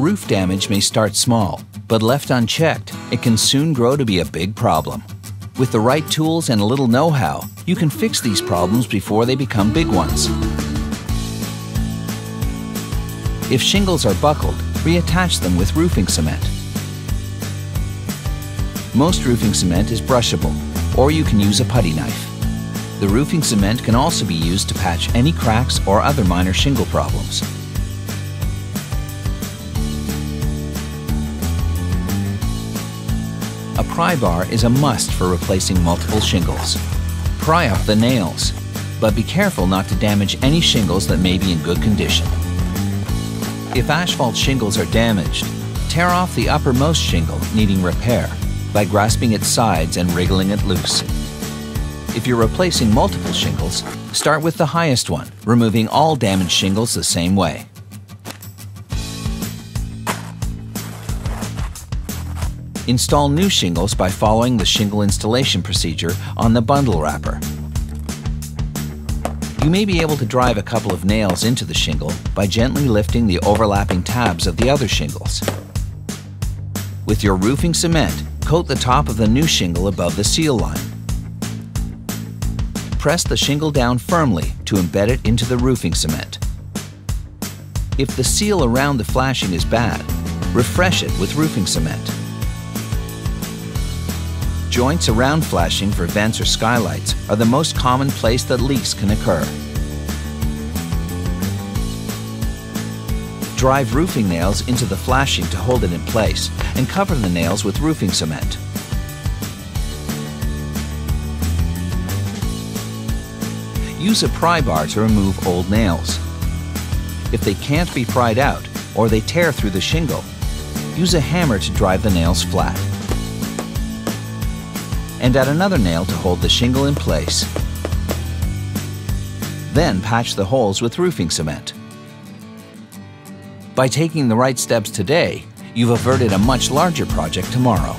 Roof damage may start small, but left unchecked, it can soon grow to be a big problem. With the right tools and a little know-how, you can fix these problems before they become big ones. If shingles are buckled, reattach them with roofing cement. Most roofing cement is brushable, or you can use a putty knife. The roofing cement can also be used to patch any cracks or other minor shingle problems. A pry bar is a must for replacing multiple shingles. Pry up the nails, but be careful not to damage any shingles that may be in good condition. If asphalt shingles are damaged, tear off the uppermost shingle needing repair by grasping its sides and wriggling it loose. If you're replacing multiple shingles, start with the highest one, removing all damaged shingles the same way. Install new shingles by following the shingle installation procedure on the bundle wrapper. You may be able to drive a couple of nails into the shingle by gently lifting the overlapping tabs of the other shingles. With your roofing cement, coat the top of the new shingle above the seal line. Press the shingle down firmly to embed it into the roofing cement. If the seal around the flashing is bad, refresh it with roofing cement. Joints around flashing for vents or skylights are the most common place that leaks can occur. Drive roofing nails into the flashing to hold it in place and cover the nails with roofing cement. Use a pry bar to remove old nails. If they can't be pried out or they tear through the shingle, use a hammer to drive the nails flat and add another nail to hold the shingle in place. Then patch the holes with roofing cement. By taking the right steps today, you've averted a much larger project tomorrow.